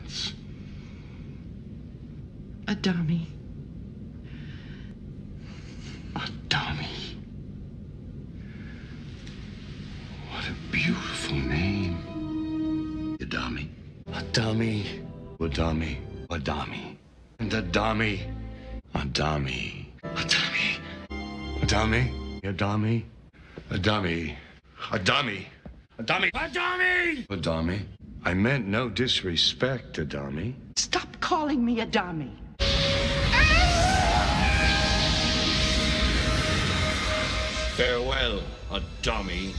romance. Adami. Adami. What a beautiful name. Adami. Adami. Adami. Adami. And Adami. Adami. Adami. Adami. Adami. Adami. Adami. Adami. Adami. Adami. I meant no disrespect, Adami. Stop calling me Adami. Farewell, Adami.